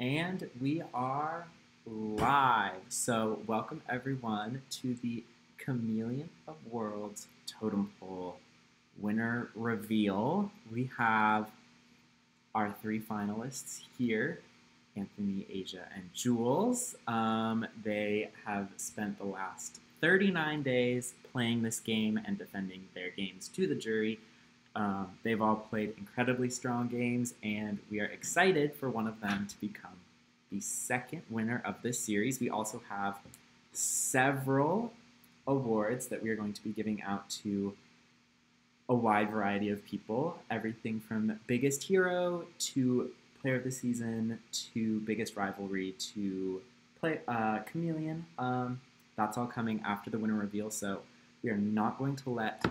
And we are live. So, welcome everyone to the Chameleon of Worlds Totem Pole winner reveal. We have our three finalists here Anthony, Asia, and Jules. Um, they have spent the last 39 days playing this game and defending their games to the jury. Um, they've all played incredibly strong games, and we are excited for one of them to become the second winner of this series. We also have several awards that we are going to be giving out to a wide variety of people everything from biggest hero to player of the season to biggest rivalry to play uh, chameleon. Um, that's all coming after the winner reveal so we are not going to let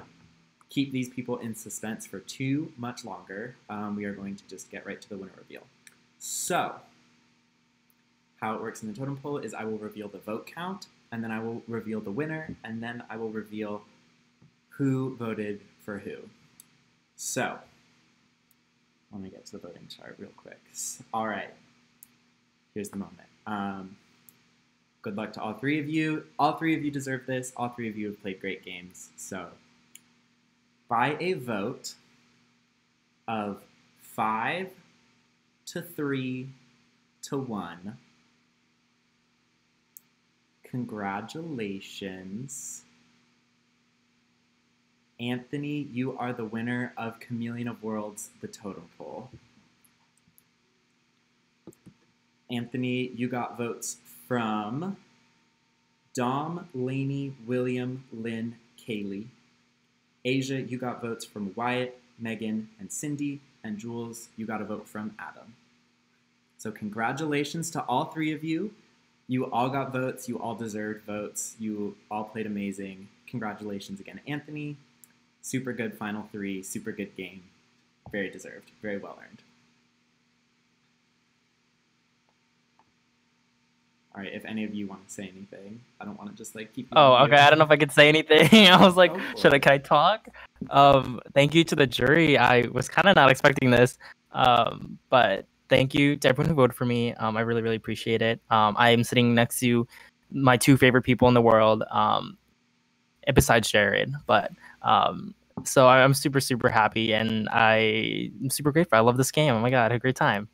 keep these people in suspense for too much longer. Um, we are going to just get right to the winner reveal. So how it works in the totem pole is i will reveal the vote count and then i will reveal the winner and then i will reveal who voted for who so let me get to the voting chart real quick. All right, here's the moment. Um, good luck to all three of you. All three of you deserve this. All three of you have played great games. So, by a vote of five to three to one, congratulations. Anthony, you are the winner of Chameleon of Worlds, the Totem Pole. Anthony, you got votes from Dom, Laney, William, Lynn, Kaylee. Asia, you got votes from Wyatt, Megan, and Cindy. And Jules, you got a vote from Adam. So, congratulations to all three of you. You all got votes. You all deserved votes. You all played amazing. Congratulations again, Anthony. Super good final three, super good game. Very deserved, very well earned. All right, if any of you want to say anything, I don't want to just like keep. Oh, okay. I don't know if I could say anything. I was like, should I? Can I talk? Um, thank you to the jury. I was kind of not expecting this, um, but thank you to everyone who voted for me. Um, I really, really appreciate it. Um, I am sitting next to my two favorite people in the world. Um, besides Jared, but um, so I'm super super happy and I'm super grateful. I love this game. Oh my god, I had a great time.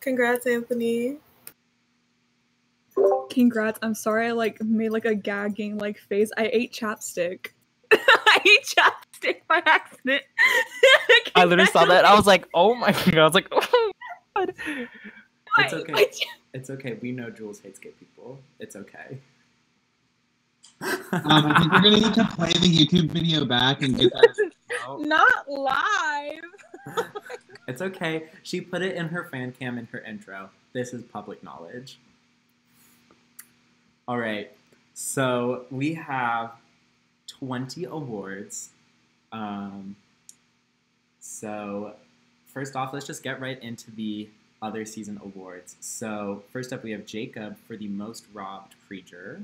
Congrats, Anthony. Congrats. I'm sorry I like made like a gagging like face. I ate chapstick. I ate chapstick by accident. I literally saw that. I was like, oh my god. I was like, oh my god. It's okay. It's okay. We know Jules hates gay people. It's okay um, I think we're gonna need to play the YouTube video back and get that. Not live. it's okay. She put it in her fan cam in her intro. This is public knowledge. All right. So we have 20 awards. Um, so first off, let's just get right into the other season awards. So first up, we have Jacob for the most robbed creature.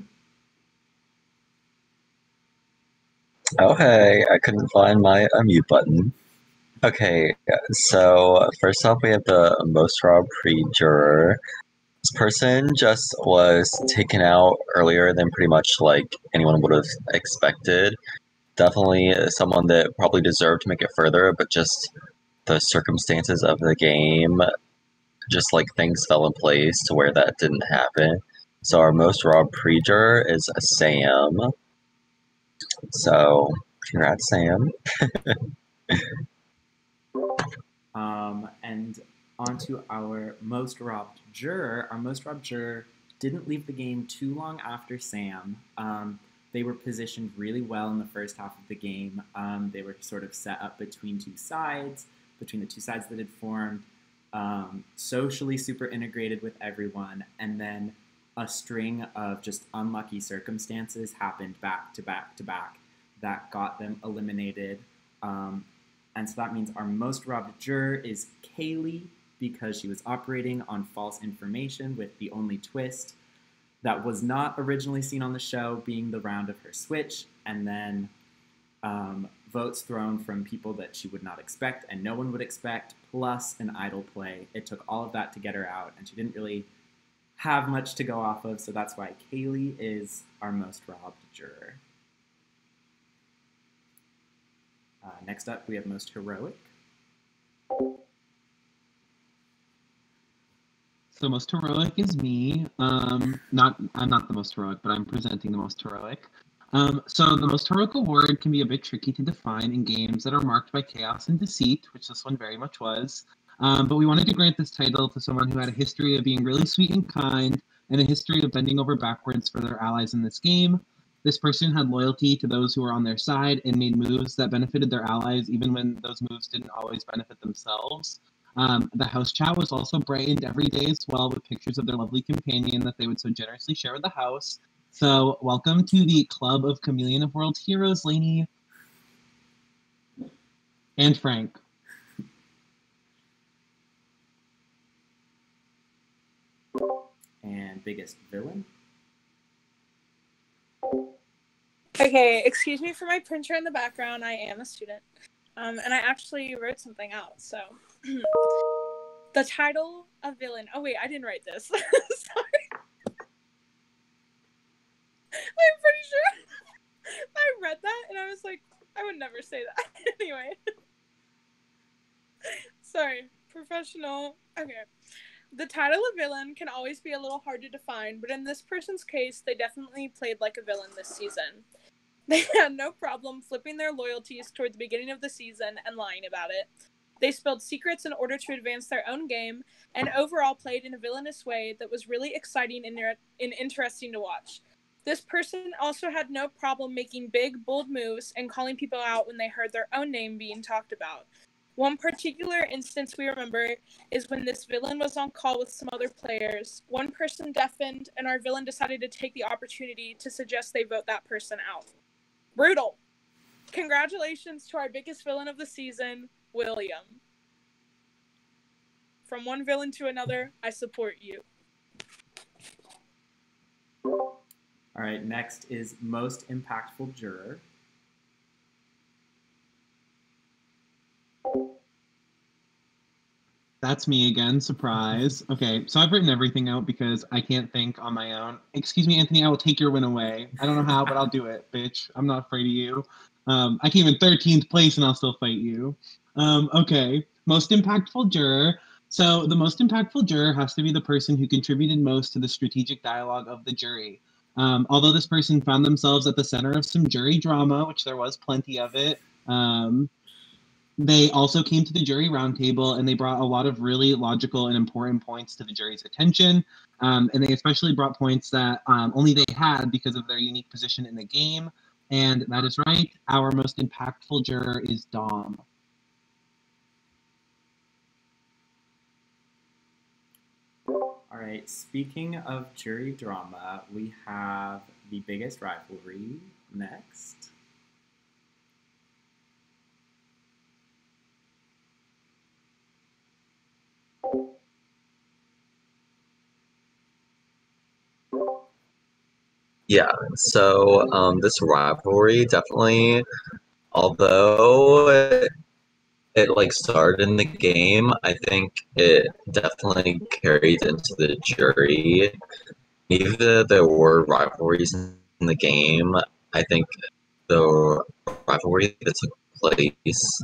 Oh, hey, I couldn't find my unmute button. Okay, so first off, we have the most robbed pre-juror. This person just was taken out earlier than pretty much like anyone would have expected. Definitely someone that probably deserved to make it further, but just the circumstances of the game, just like things fell in place to where that didn't happen. So our most robbed pre-juror is a Sam. So, congrats, Sam. um, and on to our most robbed juror. Our most robbed juror didn't leave the game too long after Sam. Um, they were positioned really well in the first half of the game. Um, they were sort of set up between two sides, between the two sides that had formed, um, socially super integrated with everyone, and then a string of just unlucky circumstances happened back to back to back that got them eliminated. Um, and so that means our most robbed juror is Kaylee because she was operating on false information with the only twist that was not originally seen on the show being the round of her switch. And then um, votes thrown from people that she would not expect and no one would expect, plus an idol play. It took all of that to get her out, and she didn't really have much to go off of, so that's why Kaylee is our most robbed juror. Uh, next up, we have most heroic. So most heroic is me. Um, not I'm not the most heroic, but I'm presenting the most heroic. Um, so the most heroic award can be a bit tricky to define in games that are marked by chaos and deceit, which this one very much was. Um, but we wanted to grant this title to someone who had a history of being really sweet and kind, and a history of bending over backwards for their allies in this game. This person had loyalty to those who were on their side and made moves that benefited their allies, even when those moves didn't always benefit themselves. Um, the house chat was also brightened every day as well with pictures of their lovely companion that they would so generously share with the house. So, welcome to the Club of Chameleon of World Heroes, Lainey. And Frank. And biggest villain? Okay, excuse me for my printer in the background. I am a student. Um, and I actually wrote something out. So, the title of villain. Oh, wait, I didn't write this. Sorry. I'm pretty sure I read that and I was like, I would never say that. anyway. Sorry, professional. Okay. The title of villain can always be a little hard to define, but in this person's case, they definitely played like a villain this season. They had no problem flipping their loyalties toward the beginning of the season and lying about it. They spilled secrets in order to advance their own game, and overall played in a villainous way that was really exciting and, and interesting to watch. This person also had no problem making big, bold moves and calling people out when they heard their own name being talked about. One particular instance we remember is when this villain was on call with some other players. One person deafened, and our villain decided to take the opportunity to suggest they vote that person out. Brutal. Congratulations to our biggest villain of the season, William. From one villain to another, I support you. All right, next is most impactful juror. That's me again. Surprise. Okay, so I've written everything out because I can't think on my own. Excuse me, Anthony. I will take your win away. I don't know how, but I'll do it, bitch. I'm not afraid of you. Um, I came in 13th place and I'll still fight you. Um, okay, most impactful juror. So the most impactful juror has to be the person who contributed most to the strategic dialogue of the jury. Um, although this person found themselves at the center of some jury drama, which there was plenty of it, um, they also came to the jury roundtable and they brought a lot of really logical and important points to the jury's attention. Um, and they especially brought points that um, only they had because of their unique position in the game. And that is right, our most impactful juror is Dom. All right, speaking of jury drama, we have the biggest rivalry next. Yeah, so um, this rivalry definitely, although it, like started in the game, I think it definitely carried into the jury. Even though there were rivalries in the game, I think the rivalry that took place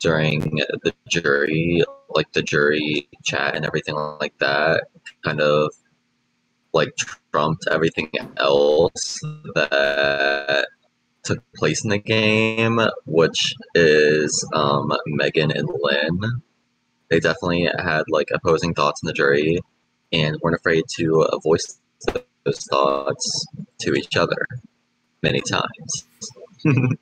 during the jury, like the jury chat and everything like that, kind of like trumped everything else that took place in the game, which is um, Megan and Lynn. They definitely had like opposing thoughts in the jury and weren't afraid to uh, voice those thoughts to each other many times.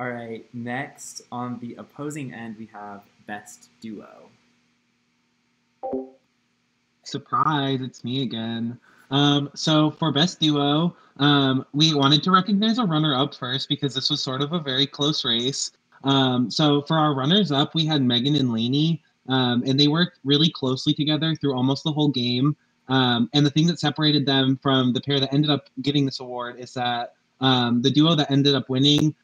All right, next on the opposing end, we have best duo. Surprise, it's me again. Um, so for best duo, um, we wanted to recognize a runner-up first because this was sort of a very close race. Um, so for our runners-up, we had Megan and Lainey, um, and they worked really closely together through almost the whole game. Um, and the thing that separated them from the pair that ended up getting this award is that Um, the duo that ended up winning,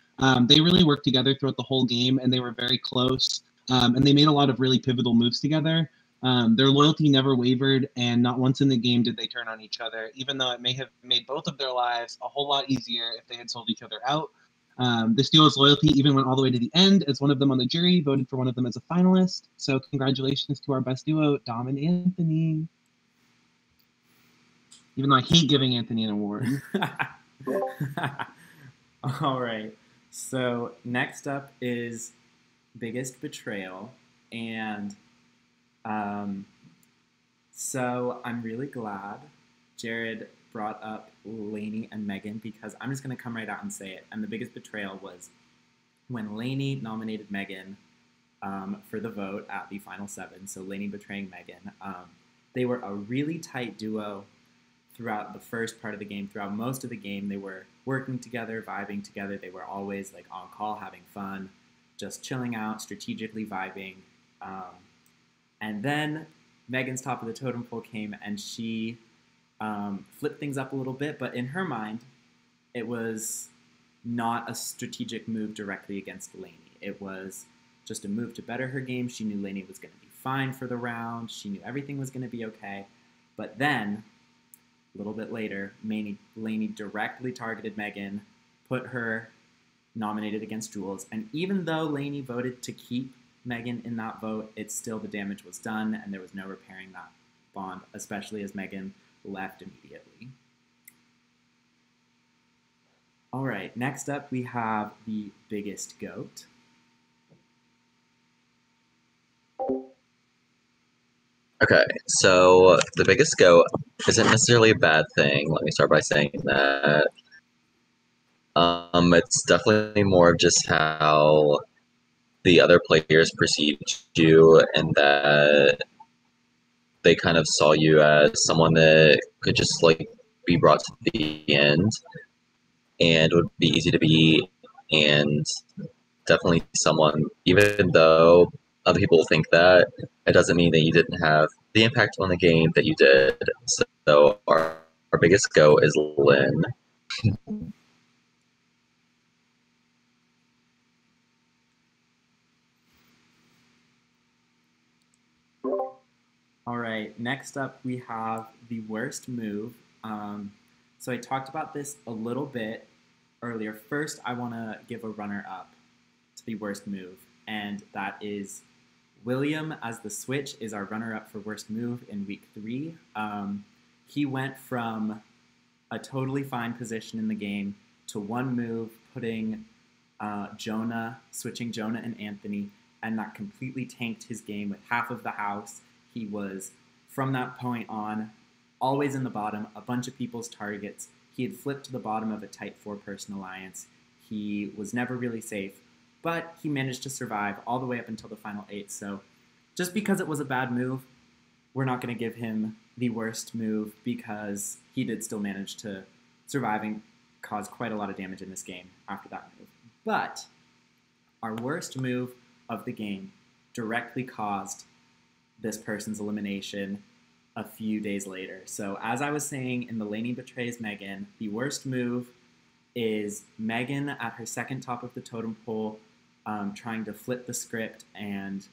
they really worked together throughout the whole game, and they were very close. And they made a lot of really pivotal moves together. Um, their loyalty never wavered, and not once in the game did they turn on each other, even though it may have made both of their lives a whole lot easier if they had sold each other out. Um, this duo's loyalty even went all the way to the end, as one of them on the jury voted for one of them as a finalist. So, congratulations to our best duo, Dom and Anthony. Even though I hate giving Anthony an award. All right. So next up is biggest betrayal, and um, so I'm really glad Jared brought up Lainey and Megan because I'm just gonna come right out and say it. And the biggest betrayal was when Lainey nominated Megan um, for the vote at the final seven. So Lainey betraying Megan. Um, they were a really tight duo throughout the first part of the game. Throughout most of the game, they were working together, vibing together. They were always like on call, having fun, just chilling out, strategically vibing. Um, and then Megan's top of the totem pole came and she um, flipped things up a little bit, but in her mind, it was not a strategic move directly against Lainey. It was just a move to better her game. She knew Lainey was going to be fine for the round. She knew everything was going to be okay. But then, a little bit later, Lainey directly targeted Megan, put her nominated against Jules. And even though Lainey voted to keep Megan in that vote, it's still the damage was done and there was no repairing that bond, especially as Megan left immediately. All right, next up we have the biggest goat. Okay, so the biggest goat isn't necessarily a bad thing. Let me start by saying that. Um, it's definitely more of just how the other players perceived you and that they kind of saw you as someone that could just like be brought to the end and would be easy to beat and definitely someone even though other people think that it doesn't mean that you didn't have the impact on the game that you did. So our, our biggest go is lynn All right, next up we have the worst move. Um, so I talked about this a little bit earlier. First, I want to give a runner up to the worst move, and that is William as the switch is our runner up for worst move in week three. Um, he went from a totally fine position in the game to one move, putting uh, Jonah, switching Jonah and Anthony, and that completely tanked his game with half of the house he was, from that point on, always in the bottom, a bunch of people's targets. He had flipped to the bottom of a tight four person alliance. He was never really safe, but he managed to survive all the way up until the final eight. So just because it was a bad move, we're not going to give him the worst move because he did still manage to survive and cause quite a lot of damage in this game after that move. But our worst move of the game directly caused this person's elimination a few days later. So, as I was saying in the Lainey Betrays Megan, the worst move is Megan at her second top of the totem pole, um, trying to flip the script and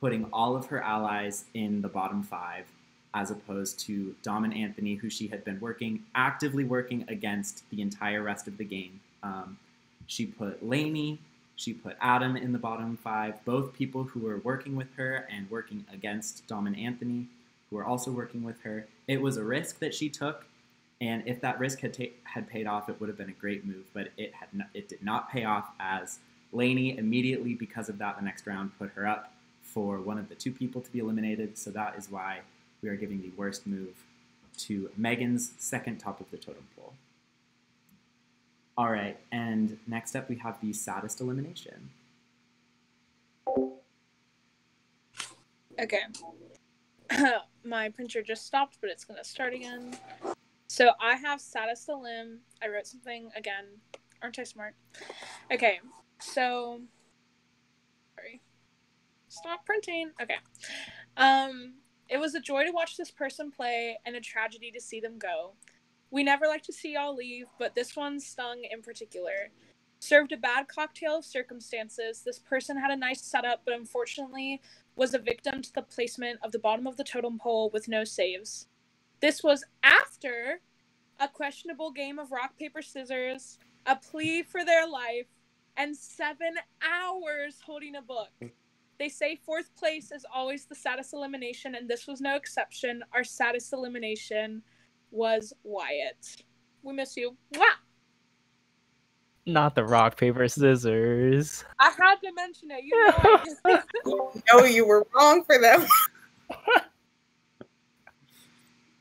putting all of her allies in the bottom five, as opposed to Dom and Anthony, who she had been working, actively working against the entire rest of the game. Um, she put Lainey she put Adam in the bottom five, both people who were working with her and working against Dom and Anthony, who were also working with her. It was a risk that she took, and if that risk had ta- had paid off, it would have been a great move. But it had it did not pay off as Lainey immediately, because of that, the next round put her up for one of the two people to be eliminated. So that is why we are giving the worst move to Megan's second top of the totem pole. All right, and next up we have the saddest elimination. Okay. My printer just stopped, but it's gonna start again. So I have saddest elim. I wrote something again. Aren't I smart? Okay, so sorry. Stop printing. Okay. Um, it was a joy to watch this person play and a tragedy to see them go. We never like to see y'all leave, but this one stung in particular. Served a bad cocktail of circumstances. This person had a nice setup, but unfortunately was a victim to the placement of the bottom of the totem pole with no saves. This was after a questionable game of rock, paper, scissors, a plea for their life, and seven hours holding a book. They say fourth place is always the saddest elimination, and this was no exception. Our saddest elimination was Wyatt. We miss you. Mwah! Not the rock, paper, scissors. I had to mention it. You know I No, you were wrong for them.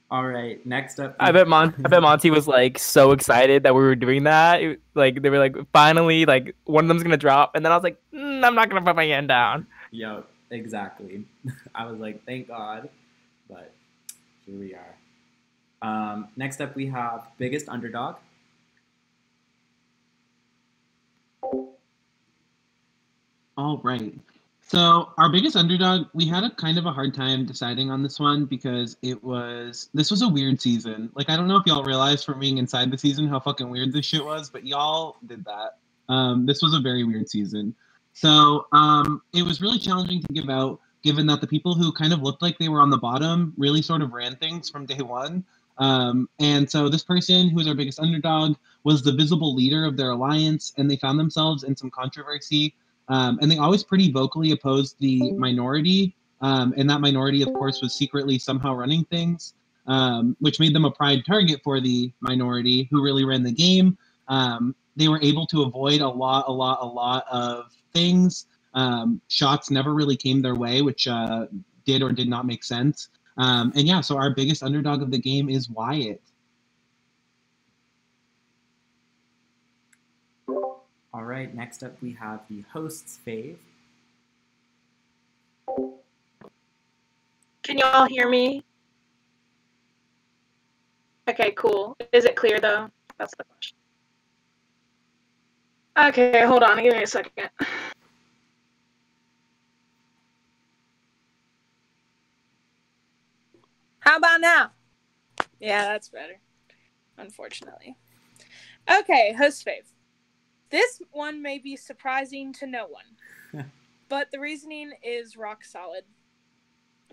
All right, next up. I bet Mon- I bet Monty was like so excited that we were doing that. It- like they were like, finally, like one of them's gonna drop, and then I was like, mm, I'm not gonna put my hand down. Yep, exactly. I was like, thank God, but here we are. Um, next up, we have biggest underdog. All right. So our biggest underdog, we had a kind of a hard time deciding on this one because it was this was a weird season. Like I don't know if y'all realized from being inside the season how fucking weird this shit was, but y'all did that. Um, this was a very weird season. So um, it was really challenging to give out, given that the people who kind of looked like they were on the bottom really sort of ran things from day one. Um, and so this person, who was our biggest underdog, was the visible leader of their alliance, and they found themselves in some controversy um, and they always pretty vocally opposed the minority. Um, and that minority, of course, was secretly somehow running things, um, which made them a pride target for the minority who really ran the game. Um, they were able to avoid a lot, a lot, a lot of things. Um, shots never really came their way, which uh, did or did not make sense. Um, and yeah, so our biggest underdog of the game is Wyatt. All right, next up, we have the host's fave. Can y'all hear me? Okay, cool. Is it clear though? That's the question. Okay, hold on. Give me a second. How about now? Yeah, that's better. Unfortunately. Okay, host fave. This one may be surprising to no one, but the reasoning is rock solid.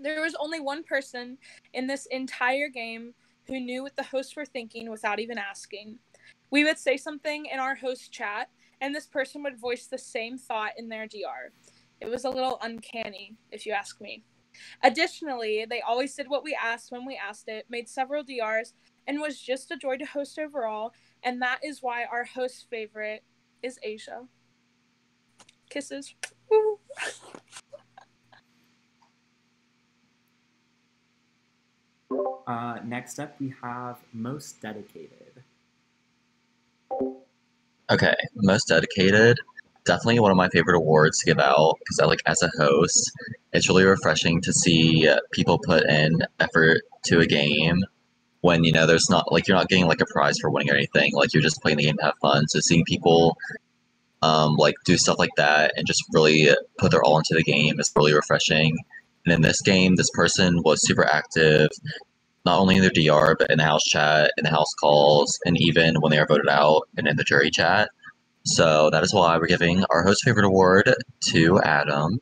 There was only one person in this entire game who knew what the hosts were thinking without even asking. We would say something in our host chat, and this person would voice the same thought in their DR. It was a little uncanny, if you ask me. Additionally, they always did what we asked when we asked it, made several DRs, and was just a joy to host overall, and that is why our host favorite is Asia. Kisses. Uh, next up, we have most dedicated. Okay, most dedicated. Definitely one of my favorite awards to give out because I like as a host, it's really refreshing to see people put in effort to a game when you know there's not like you're not getting like a prize for winning or anything. Like you're just playing the game to have fun. So seeing people um, like do stuff like that and just really put their all into the game is really refreshing. And in this game, this person was super active, not only in their DR but in the house chat, in the house calls, and even when they are voted out and in the jury chat. So that is why we're giving our host favorite award to Adam.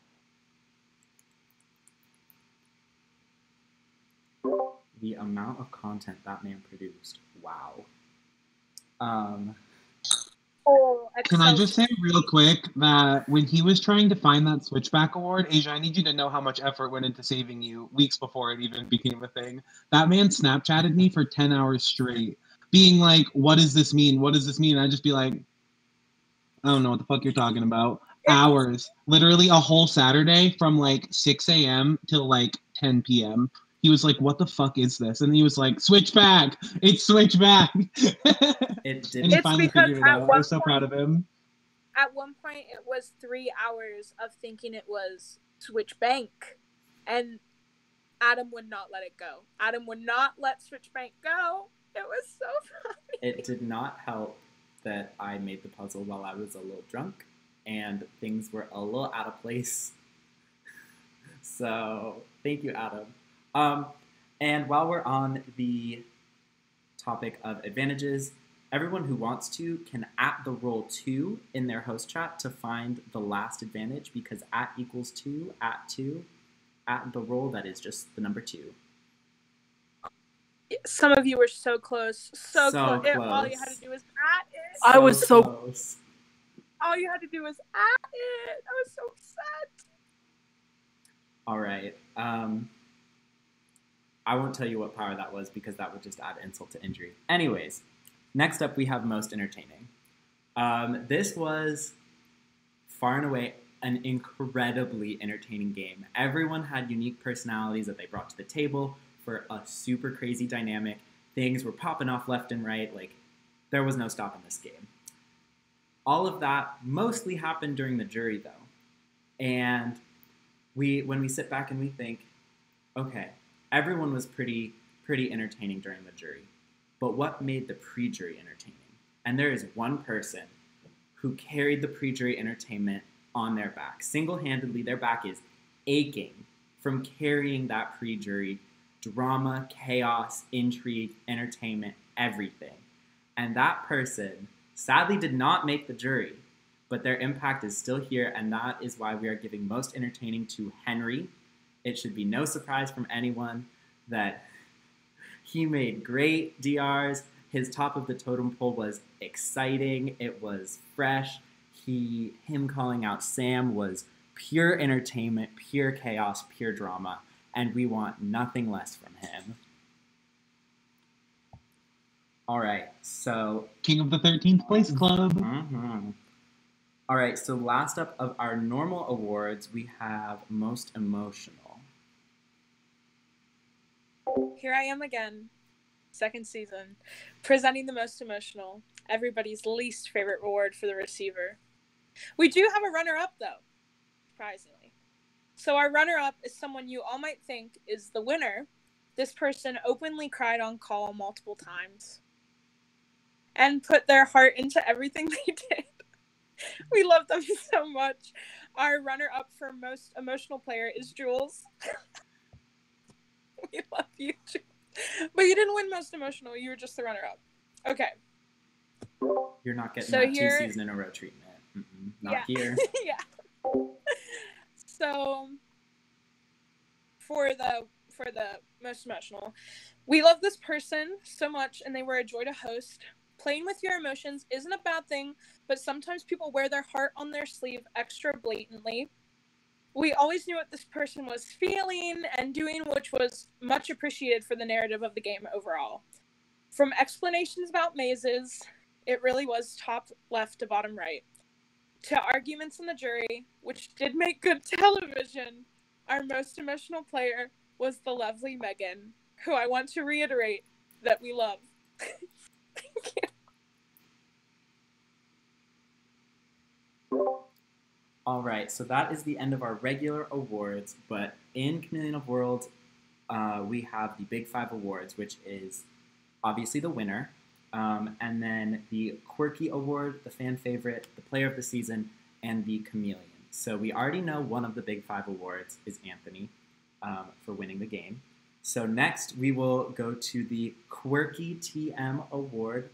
The amount of content that man produced. Wow. Um, Oh, Can I just say real quick that when he was trying to find that Switchback award, Asia, I need you to know how much effort went into saving you weeks before it even became a thing. That man Snapchatted me for 10 hours straight, being like, What does this mean? What does this mean? And I'd just be like, I don't know what the fuck you're talking about. Hours. Literally a whole Saturday from like 6 a.m. till like 10 p.m. He was like, What the fuck is this? And he was like, Switchback! It's Switchback! it and did. he It's finally because figured it at out. I one was so proud of him. at one point it was three hours of thinking it was Switch Bank, and Adam would not let it go. Adam would not let Switch Bank go. It was so funny. It did not help that I made the puzzle while I was a little drunk and things were a little out of place. So thank you, Adam. Um, and while we're on the topic of advantages. Everyone who wants to can at the roll two in their host chat to find the last advantage because at equals two, at two, at the roll that is just the number two. Some of you were so close, so, So close. It- all you had to do was at it. I was so- close. All you had to do was at it. I was so upset. All right. Um, I won't tell you what power that was because that would just add insult to injury. Anyways, next up we have most entertaining. Um, this was far and away an incredibly entertaining game. Everyone had unique personalities that they brought to the table for a super crazy dynamic. Things were popping off left and right. Like there was no stopping this game. All of that mostly happened during the jury though. And we when we sit back and we think, okay, everyone was pretty pretty entertaining during the jury. But what made the pre-jury entertaining? And there is one person who carried the pre-jury entertainment on their back. Single-handedly, their back is aching from carrying that pre-jury drama, chaos, intrigue, entertainment, everything. And that person sadly did not make the jury, but their impact is still here, and that is why we are giving most entertaining to Henry. It should be no surprise from anyone that he made great DRs. His top of the totem pole was exciting. It was fresh. He him calling out Sam was pure entertainment, pure chaos, pure drama, and we want nothing less from him. All right, so King of the 13th Place Club. Mhm. All right, so last up of our normal awards, we have most emotional. Here I am again, second season, presenting the most emotional, everybody's least favorite reward for the receiver. We do have a runner up, though, surprisingly. So, our runner up is someone you all might think is the winner. This person openly cried on call multiple times and put their heart into everything they did. We love them so much. Our runner up for most emotional player is Jules. we love you, Jules. But you didn't win most emotional. You were just the runner up. Okay. You're not getting So that here- two season in a row treatment. Mm-mm, not Yeah. here. yeah. So for the for the most emotional, we love this person so much and they were a joy to host. Playing with your emotions isn't a bad thing, but sometimes people wear their heart on their sleeve extra blatantly. We always knew what this person was feeling and doing, which was much appreciated for the narrative of the game overall. From explanations about mazes, it really was top left to bottom right to arguments in the jury, which did make good television, our most emotional player was the lovely Megan, who I want to reiterate that we love. Thank you. All right, so that is the end of our regular awards, but in Chameleon of Worlds, uh, we have the Big Five Awards, which is obviously the winner, um, and then the Quirky Award, the fan favorite, the Player of the Season, and the Chameleon. So we already know one of the Big Five Awards is Anthony um, for winning the game. So next, we will go to the Quirky TM Award,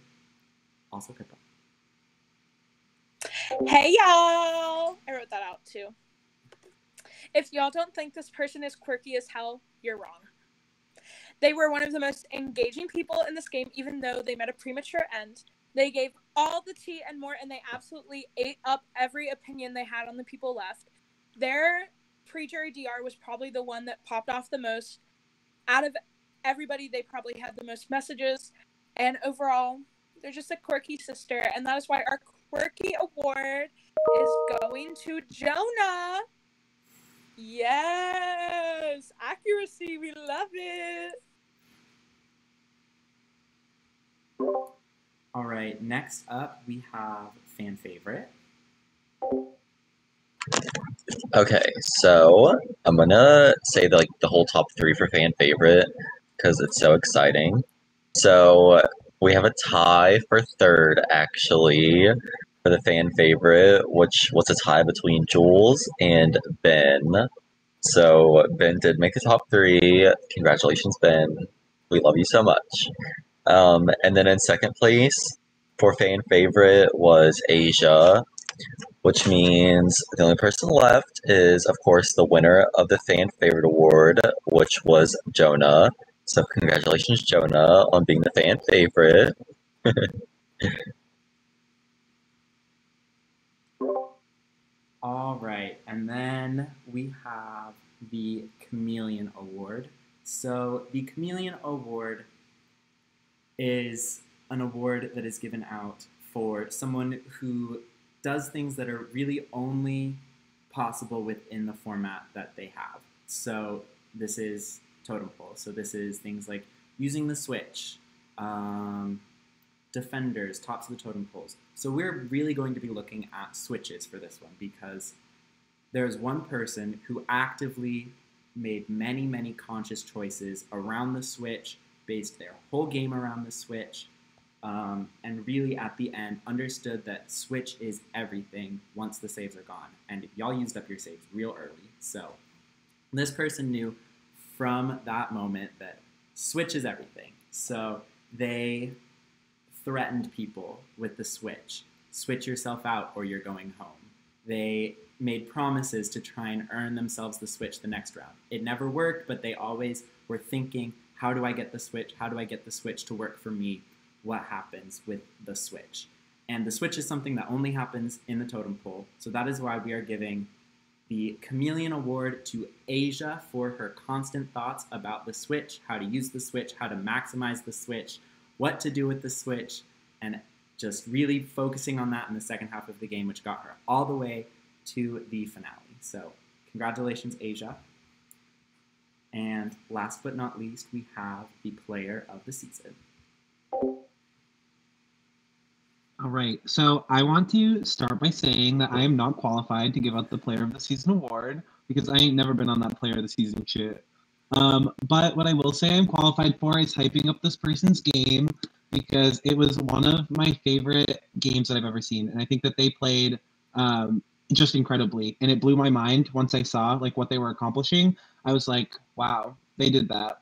also Pippa. Hey y'all! I wrote that out too. If y'all don't think this person is quirky as hell, you're wrong. They were one of the most engaging people in this game, even though they met a premature end. They gave all the tea and more, and they absolutely ate up every opinion they had on the people left. Their pre jury DR was probably the one that popped off the most. Out of everybody, they probably had the most messages. And overall, they're just a quirky sister, and that is why our quirky award is going to Jonah. Yes, accuracy, we love it. All right, next up we have fan favorite. Okay, so I'm gonna say the, like the whole top three for fan favorite because it's so exciting. So we have a tie for third actually for the fan favorite, which was a tie between Jules and Ben. So Ben did make the top three. Congratulations, Ben. We love you so much. Um, and then in second place for fan favorite was Asia, which means the only person left is, of course, the winner of the fan favorite award, which was Jonah. So congratulations, Jonah, on being the fan favorite. All right, and then we have the Chameleon Award. So the Chameleon Award is an award that is given out for someone who does things that are really only possible within the format that they have. So this is totem pole. So this is things like using the switch, um, defenders, tops of the totem poles. So we're really going to be looking at switches for this one because there's one person who actively made many, many conscious choices around the switch, based their whole game around the switch, um, and really at the end understood that switch is everything once the saves are gone. And y'all used up your saves real early. So this person knew from that moment that switch is everything. So they threatened people with the switch. Switch yourself out or you're going home. They made promises to try and earn themselves the switch the next round. It never worked, but they always were thinking, how do I get the switch? How do I get the switch to work for me? What happens with the switch? And the switch is something that only happens in the totem pole. So that is why we are giving the Chameleon Award to Asia for her constant thoughts about the switch, how to use the switch, how to maximize the switch, what to do with the switch, and just really focusing on that in the second half of the game, which got her all the way to the finale. So, congratulations, Asia. And last but not least, we have the player of the season. All right. So I want to start by saying that I am not qualified to give out the Player of the Season award because I ain't never been on that Player of the Season shit. Um, but what I will say I'm qualified for is hyping up this person's game because it was one of my favorite games that I've ever seen, and I think that they played um, just incredibly, and it blew my mind once I saw like what they were accomplishing. I was like, wow, they did that.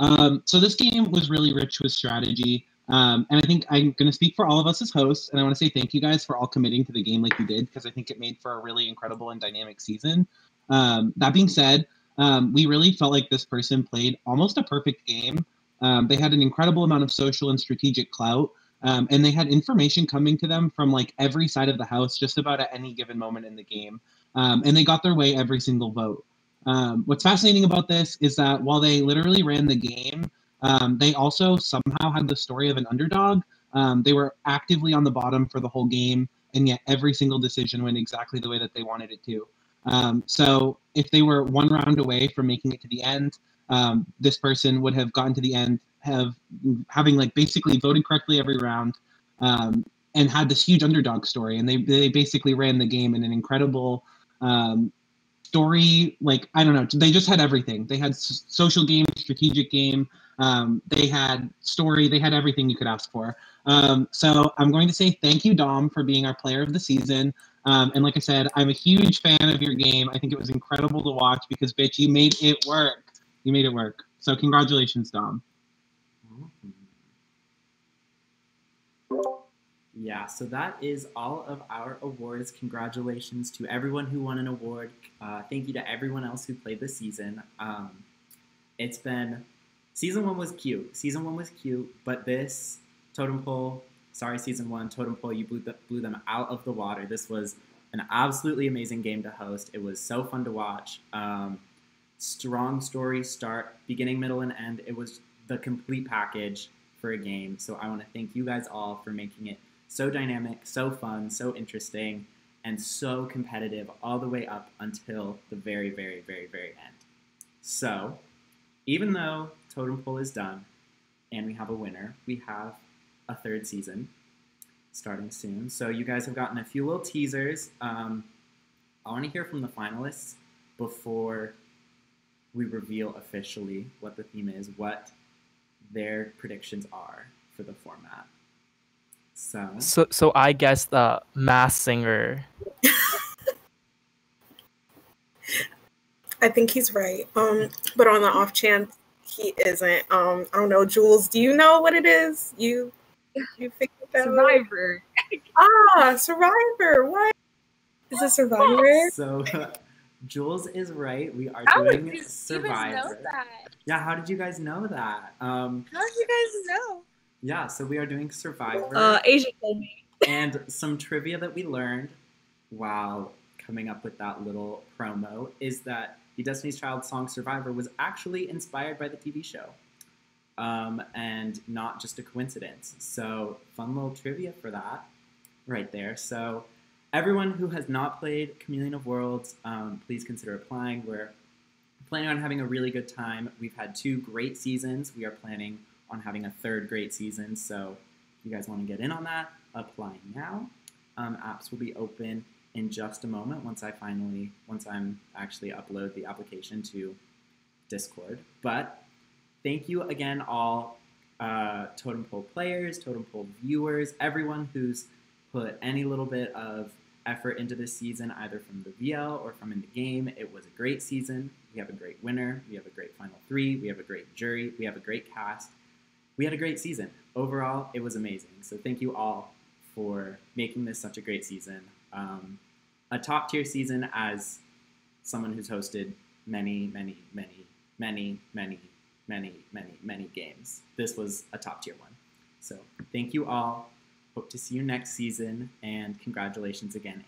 Um, so this game was really rich with strategy. Um, and I think I'm going to speak for all of us as hosts, and I want to say thank you guys for all committing to the game like you did, because I think it made for a really incredible and dynamic season. Um, that being said, um, we really felt like this person played almost a perfect game. Um, they had an incredible amount of social and strategic clout, um, and they had information coming to them from like every side of the house, just about at any given moment in the game. Um, and they got their way every single vote. what's fascinating about this is that while they literally ran the game, um, they also somehow had the story of an underdog. Um, they were actively on the bottom for the whole game, and yet every single decision went exactly the way that they wanted it to. Um, so if they were one round away from making it to the end, um, this person would have gotten to the end, have having like basically voted correctly every round, um, and had this huge underdog story. And they they basically ran the game in an incredible um, story. Like I don't know, they just had everything. They had s- social game, strategic game. Um, they had story, they had everything you could ask for. Um, so I'm going to say thank you, Dom, for being our player of the season. Um, and like I said, I'm a huge fan of your game. I think it was incredible to watch because, bitch, you made it work. You made it work. So congratulations, Dom. Yeah, so that is all of our awards. Congratulations to everyone who won an award. Uh, thank you to everyone else who played the season. Um, it's been season one was cute. Season one was cute, but this totem pole, sorry, season one totem pole, you blew, the, blew them out of the water. This was an absolutely amazing game to host. It was so fun to watch. Um, strong story, start, beginning, middle, and end. It was the complete package for a game. So I want to thank you guys all for making it so dynamic, so fun, so interesting, and so competitive all the way up until the very, very, very, very end. So, even though totem pole is done and we have a winner. We have a third season starting soon. So you guys have gotten a few little teasers. Um, I want to hear from the finalists before we reveal officially what the theme is, what their predictions are for the format. So, so, so I guess the Masked Singer. I think he's right. Um, but on the off chance he isn't. Um, I don't know, Jules. Do you know what it is? You you think that out? Survivor. Ah, Survivor. What is a Survivor? So, Jules is right. We are How doing did you Survivor. know that? Yeah, how did you guys know that? Um, How did you guys know? yeah, so we are doing Survivor. Uh, Asia told me. and some trivia that we learned while coming up with that little promo is that the Destiny's Child song Survivor was actually inspired by the TV show. Um, and not just a coincidence. So, fun little trivia for that right there. So, everyone who has not played Chameleon of Worlds, um, please consider applying. We're planning on having a really good time. We've had two great seasons. We are planning on having a third great season. So, if you guys want to get in on that, apply now. Um, apps will be open in just a moment once I finally, once I'm actually upload the application to Discord. But thank you again, all uh, Totem Pole players, Totem Pole viewers, everyone who's put any little bit of effort into this season, either from the VL or from in the game. It was a great season. We have a great winner. We have a great final three. We have a great jury. We have a great cast. We had a great season. Overall, it was amazing. So thank you all for making this such a great season. Um, a top tier season as someone who's hosted many, many, many, many, many, many, many, many games. This was a top tier one. So thank you all. Hope to see you next season, and congratulations again.